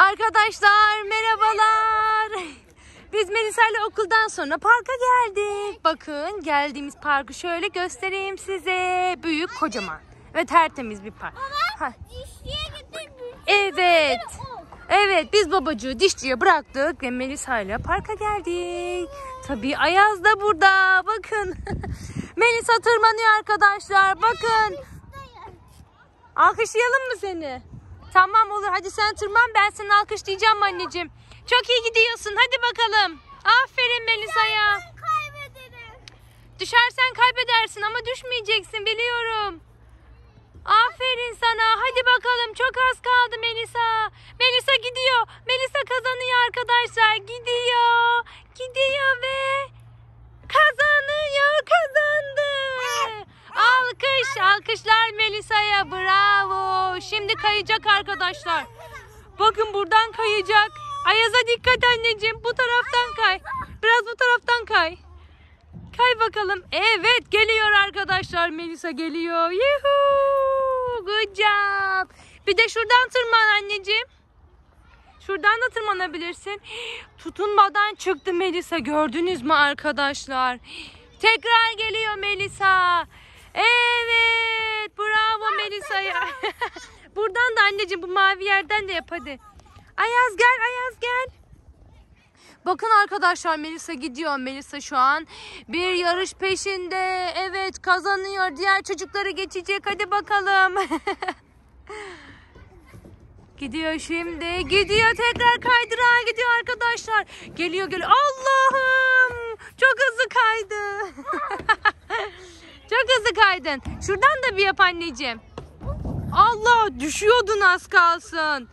Arkadaşlar merhabalar. Biz Melisa ile okuldan sonra parka geldik. Bakın geldiğimiz parkı şöyle göstereyim size. Büyük kocaman ve tertemiz bir park. Ha. Evet. Evet biz babacığı dişçiye bıraktık ve Melisa ile parka geldik. Tabii Ayaz da burada. Bakın. Melisa tırmanıyor arkadaşlar. Bakın. Alkışlayalım mı seni? Tamam olur. Hadi sen tırman ben seni alkışlayacağım anneciğim. Çok iyi gidiyorsun. Hadi bakalım. Aferin Melisa'ya. Düşersen kaybedersin ama düşmeyeceksin biliyorum. Aferin sana. Hadi bakalım. Çok Alkışlar Melisa'ya. Bravo. Şimdi kayacak arkadaşlar. Bakın buradan kayacak. Ayaz'a dikkat anneciğim. Bu taraftan kay. Biraz bu taraftan kay. Kay bakalım. Evet geliyor arkadaşlar. Melisa geliyor. Yuhuu. Good job. Bir de şuradan tırman anneciğim. Şuradan da tırmanabilirsin. Tutunmadan çıktı Melisa. Gördünüz mü arkadaşlar? Tekrar geliyor Melisa. Evet. Bravo Melisa'ya. Buradan da anneciğim bu mavi yerden de yap hadi. Ayaz gel Ayaz gel. Bakın arkadaşlar Melisa gidiyor. Melisa şu an bir yarış peşinde. Evet kazanıyor. Diğer çocukları geçecek. Hadi bakalım. gidiyor şimdi. Gidiyor tekrar kaydırağa gidiyor arkadaşlar. Geliyor geliyor. Allah'ım. Çok hızlı kaydı. Kaydın. Şuradan da bir yap anneciğim. Allah düşüyordun az kalsın.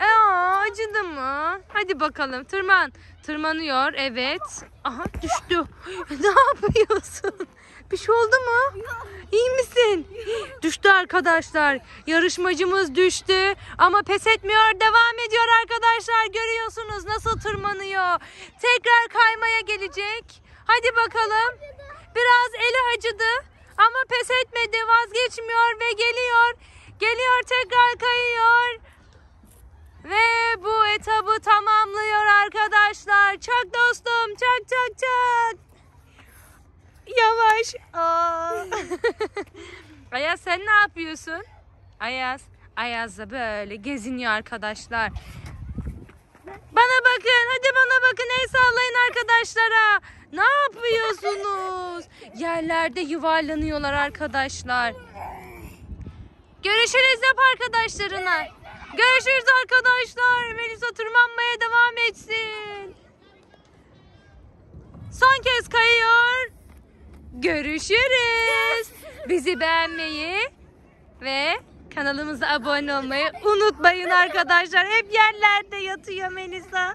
Aa, acıdı mı? Hadi bakalım tırman. Tırmanıyor evet. Aha düştü. ne yapıyorsun? Bir şey oldu mu? İyi misin? Düştü arkadaşlar. Yarışmacımız düştü. Ama pes etmiyor. Devam ediyor arkadaşlar. Görüyorsunuz nasıl tırmanıyor. Tekrar kaymaya gelecek. Hadi bakalım. Biraz eli acıdı. Pes etmedi. Vazgeçmiyor ve geliyor. Geliyor tekrar kayıyor. Ve bu etabı tamamlıyor arkadaşlar. Çak dostum. Çak çak çak. Yavaş. Ayaz sen ne yapıyorsun? Ayaz. Ayaz da böyle geziniyor arkadaşlar. Bana bakın. Hadi bana bakın. El sallayın arkadaşlara. Ne yapıyorsunuz? Yerlerde yuvarlanıyorlar arkadaşlar. Görüşürüz yap arkadaşlarına. Görüşürüz arkadaşlar. Melisa tırmanmaya devam etsin. Son kez kayıyor. Görüşürüz. Bizi beğenmeyi ve kanalımıza abone olmayı unutmayın arkadaşlar. Hep yerlerde yatıyor Melisa.